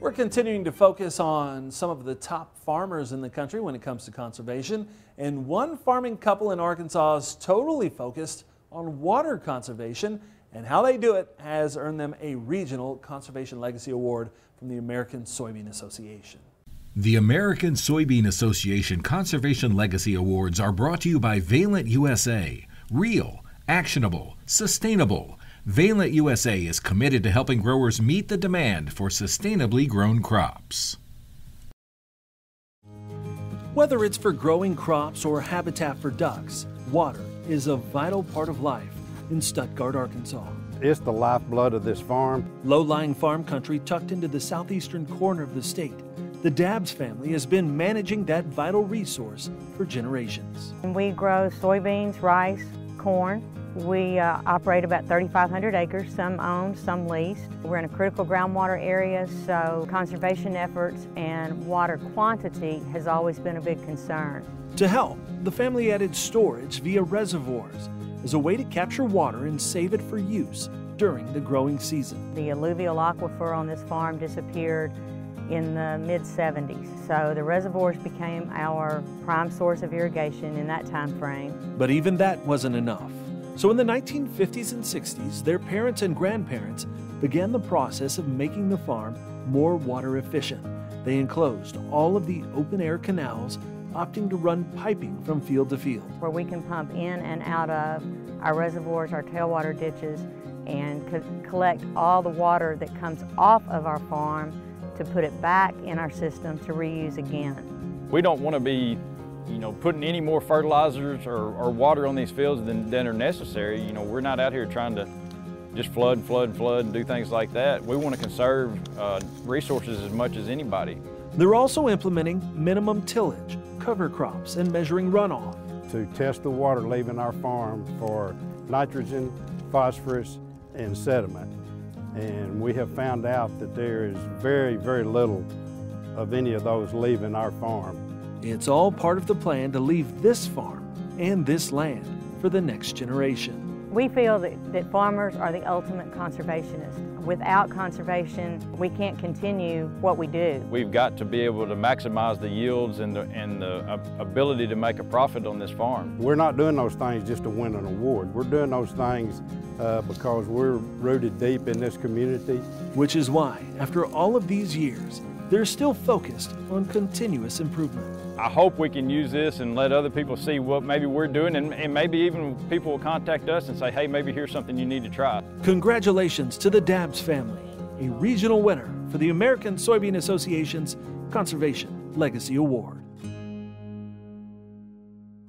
We're continuing to focus on some of the top farmers in the country when it comes to conservation. And one farming couple in Arkansas is totally focused on water conservation. And how they do it has earned them a Regional Conservation Legacy Award from the American Soybean Association. The American Soybean Association Conservation Legacy Awards are brought to you by Valent USA. Real, actionable, sustainable. Valent USA is committed to helping growers meet the demand for sustainably grown crops. Whether it's for growing crops or habitat for ducks, water is a vital part of life in Stuttgart, Arkansas. It's the lifeblood of this farm. Low-lying farm country tucked into the southeastern corner of the state. The Dabbs family has been managing that vital resource for generations. We grow soybeans, rice, corn, we uh, operate about 3,500 acres, some owned, some leased. We're in a critical groundwater area, so conservation efforts and water quantity has always been a big concern. To help, the family added storage via reservoirs as a way to capture water and save it for use during the growing season. The alluvial aquifer on this farm disappeared in the mid 70s. So the reservoirs became our prime source of irrigation in that time frame. But even that wasn't enough. So in the 1950s and 60s, their parents and grandparents began the process of making the farm more water efficient. They enclosed all of the open air canals, opting to run piping from field to field. Where we can pump in and out of our reservoirs, our tailwater ditches, and co collect all the water that comes off of our farm to put it back in our system to reuse again. We don't want to be you know, putting any more fertilizers or, or water on these fields than, than are necessary. You know, we're not out here trying to just flood, flood, flood, and do things like that. We want to conserve uh, resources as much as anybody. They're also implementing minimum tillage, cover crops, and measuring runoff. To test the water leaving our farm for nitrogen, phosphorus, and sediment. And we have found out that there is very, very little of any of those leaving our farm. It's all part of the plan to leave this farm and this land for the next generation. We feel that, that farmers are the ultimate conservationists. Without conservation, we can't continue what we do. We've got to be able to maximize the yields and the, and the ability to make a profit on this farm. We're not doing those things just to win an award. We're doing those things uh, because we're rooted deep in this community. Which is why, after all of these years, they're still focused on continuous improvement. I hope we can use this and let other people see what maybe we're doing and, and, maybe even people will contact us and say, hey, maybe here's something you need to try. Congratulations to the Dabbs family, a regional winner for the American Soybean Association's Conservation Legacy Award.